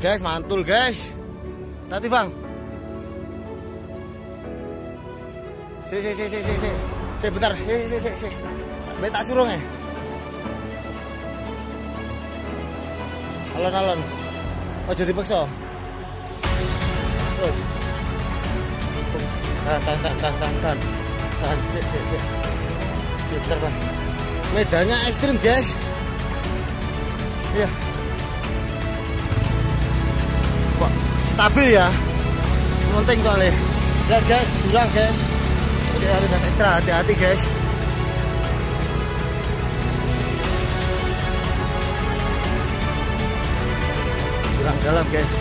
guys mantul guys. Tadi bang. Si si si si si si. Si bentar. Si si si si. Beta surung ya? Alon alon. Oh jadi paksa terus. Tahan tahan tahan tahan tahan tahan tahan si si si si bentar bang. Medannya ekstrim guys. Iya. kok stabil ya. Penting soalnya. Lihat guys jurang guys. Jadi harus ekstra hati-hati guys. Jurang dalam guys.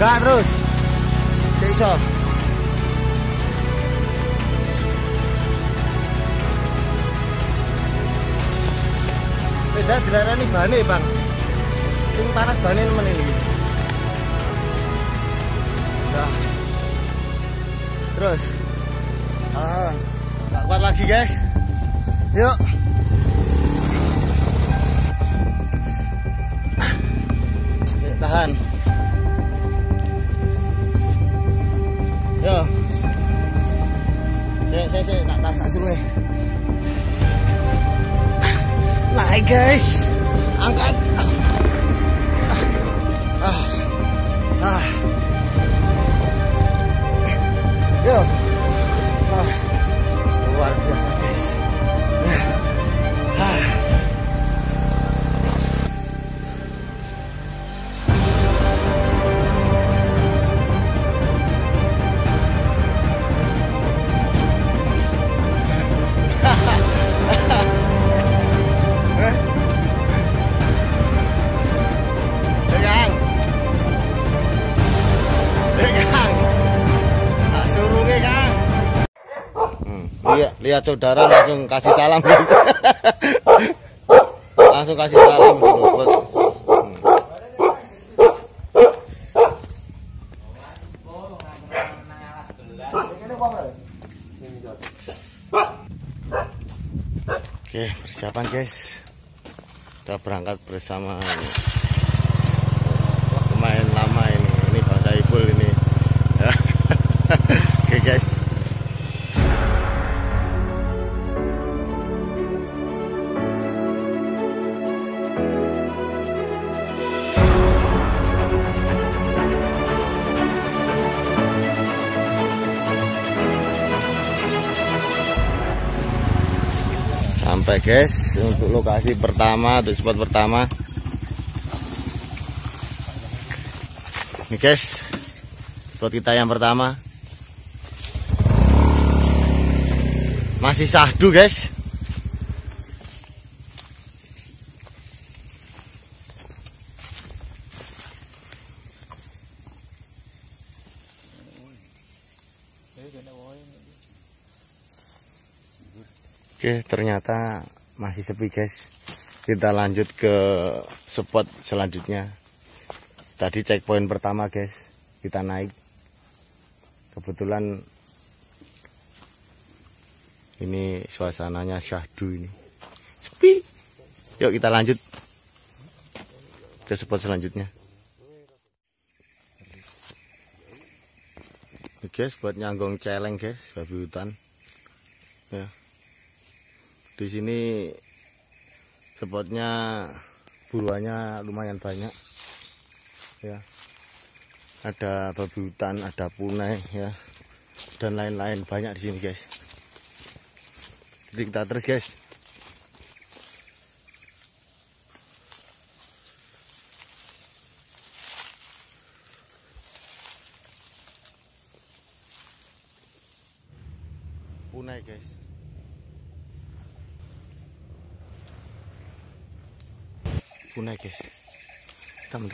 Gak terus. Seiso beda dilarani bane bang sing panas bane temen ini Udah. terus. Ah gak kuat lagi guys. Yuk. Tahan. Yuk. Saya saya saya tak tak suruh nih naik guys. Angkat ah. Yo lihat, saudara langsung kasih salam. Langsung kasih salam gitu, bos. Oke, persiapan guys. Kita berangkat bersama ini. Pemain lama ini. Ini Bang Saiful ini. Oke guys sampai guys untuk lokasi pertama untuk spot pertama Ini guys, spot kita yang pertama. Masih sahdu guys. Oke, ternyata masih sepi guys. Kita lanjut ke spot selanjutnya. Tadi checkpoint pertama guys, kita naik. Kebetulan ini suasananya syahdu ini. Sepi. Yuk kita lanjut ke spot selanjutnya. Ini guys buat nyanggong celeng guys, babi hutan. Ya. Di sini spotnya buruannya lumayan banyak ya. Ada babi hutan ada punai ya. Dan lain-lain banyak di sini guys. Jadi kita terus guys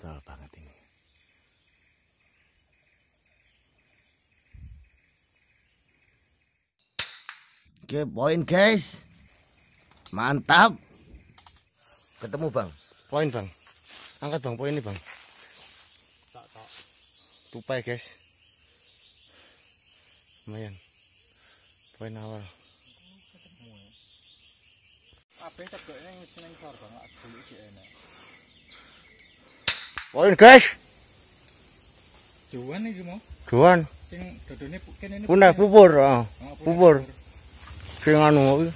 vertikal banget ini. Oke poin guys. Mantap. Ketemu bang. Poin bang. Angkat bang poin ini bang. Tupai guys. Lumayan. Poin awal poin guys. Juan iki mau. Juan. Sing dodone kene ini punah pupur oh. Oh, pupur sing anu kuwi.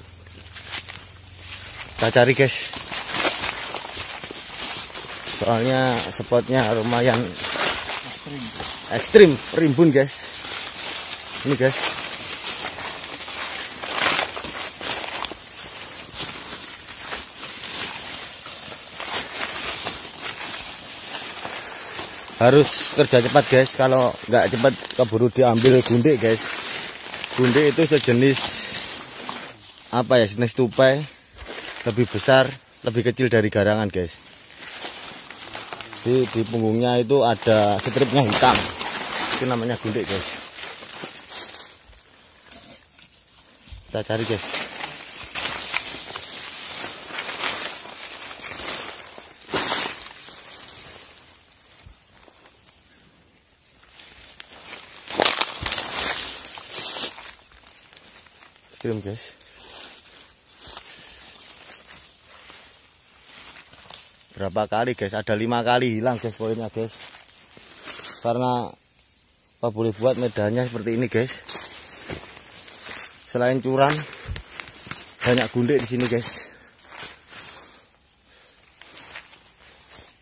kita cari guys. Soalnya spotnya lumayan Ekstrim. ekstrim rimbun guys. Ini guys harus kerja cepat guys. Kalau nggak cepat keburu diambil gundik guys. Gundik itu sejenis apa ya jenis tupai. Lebih besar lebih kecil dari garangan guys. Di, di punggungnya itu ada stripnya hitam. Itu namanya gundik guys. Kita cari guys guys. Berapa kali guys? Ada lima kali hilang guys poinnya guys. Karena apa boleh buat medannya seperti ini guys? Selain curan banyak gundik di sini guys.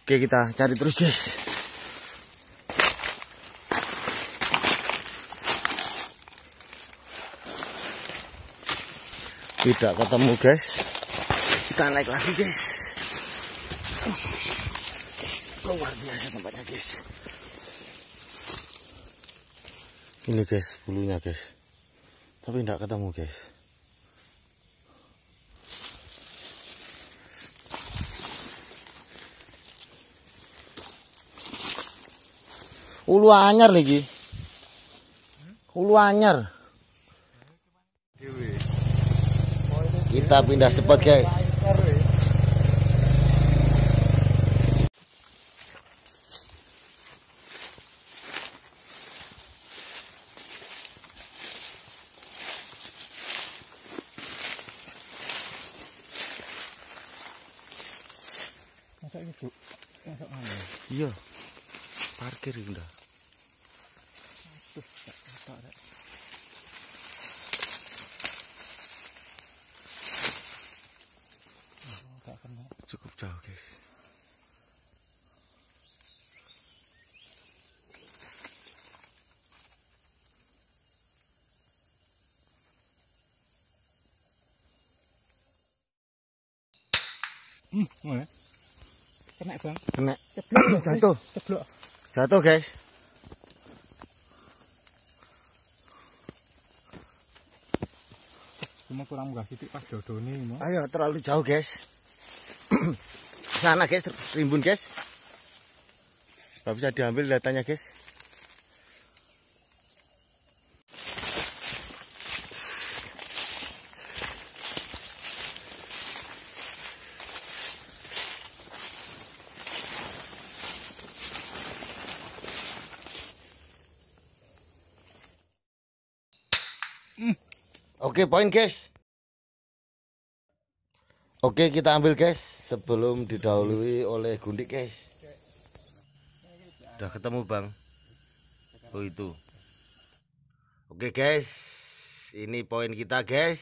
Oke kita cari terus guys tidak ketemu guys. Kita naik lagi guys. Luar biasa tempatnya guys. Ini guys bulunya guys. Tapi tidak ketemu guys. Ulu anyar lagi. Ulu anyar kita pindah spot guys. Iya. Parkir udah Tuh, tak tak rek. Oh, tak kena. cukup jauh guys Hmm, mana? Kena, Bang. kena Ceblok. jatuh Ceblok. jatuh guys Cuma kurang munggah sithik pas dodone ayo terlalu jauh guys sana guys. Rimbun guys. Nggak bisa diambil datanya guys. Oke, poin guys. Oke, kita ambil guys sebelum didahului oleh gundik guys. Udah ketemu, Bang. Oh, itu. Oke, guys. Ini poin kita, guys.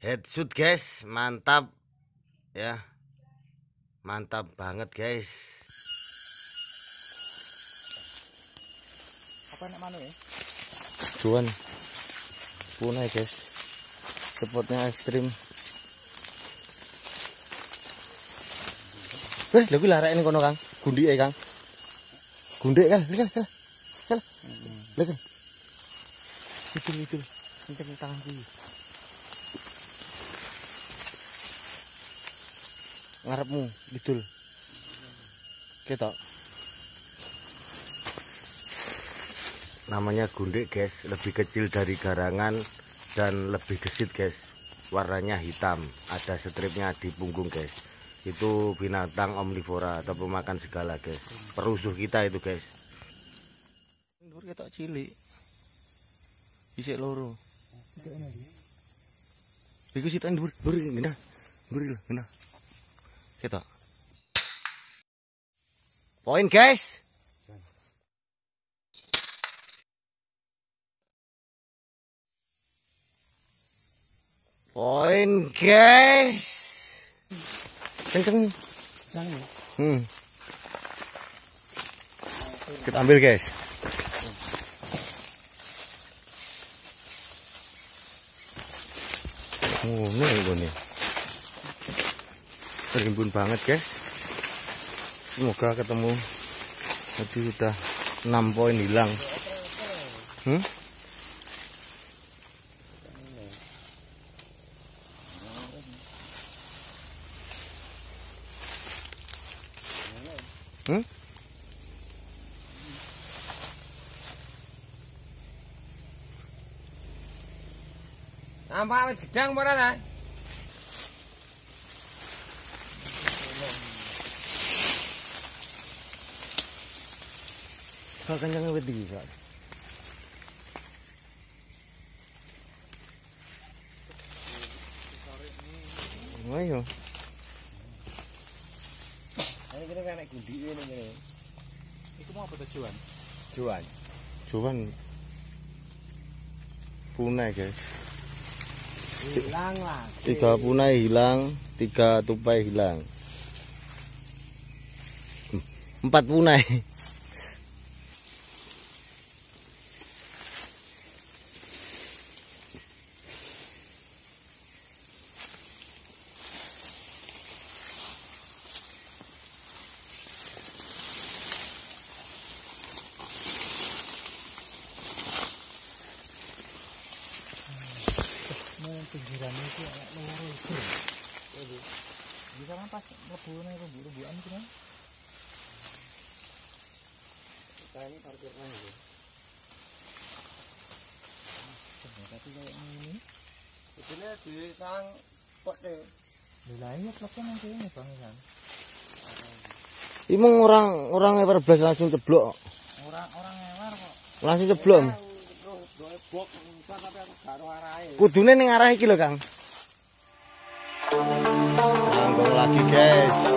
Headshot, guys. Mantap. Ya. Mantap banget, guys. Apa nek manu ya? Cuan. Punai, guys. Spotnya ekstrim. Eh, lha kuwi ini kono, Kang. Gundike, Kang. Gundik kan, kan. kan. Lha kan. Itu itu. Kenceng tangan kuwi. ngarepmu kidul ketok namanya gundik guys lebih kecil dari garangan dan lebih gesit guys warnanya hitam ada stripnya di punggung guys itu binatang omnivora atau pemakan segala guys. Perusuh kita itu guys. Nur ketok cilik. Isik loro. Iku sih tadi dur, dur, gina, dur, gina, kita. Poin guys. Poin guys. Kenceng. Jangan. Hmm. Kita ambil guys. Oh, ini. Terhimpun banget guys. Semoga ketemu. Tadi sudah 6 poin hilang. Hmm? Nampak awet gedang apa ora ta? Kau kencang wet iki, Kak. Ayo. Ini kene nek gundi ini kene. Iku mau apa tujuan? Juan. Cuman punai guys. Hilang lah. Tiga punai hilang, tiga tupai hilang. Empat punai. Mau pinggiran itu anak loro itu. Jadi, bisa kan pas lebu nih rembu-rembuan itu kan? Kita ini parkir nang iki. Tapi kayak ini. Ini di sang pete. Lah iya klubnya yang kayak ini bang kan. Imong orang orang belas langsung ceblok. Orang orang ngewer kok. Langsung ceblok. Kudune ning arah iki lho, Kang. Langgong lagi, guys.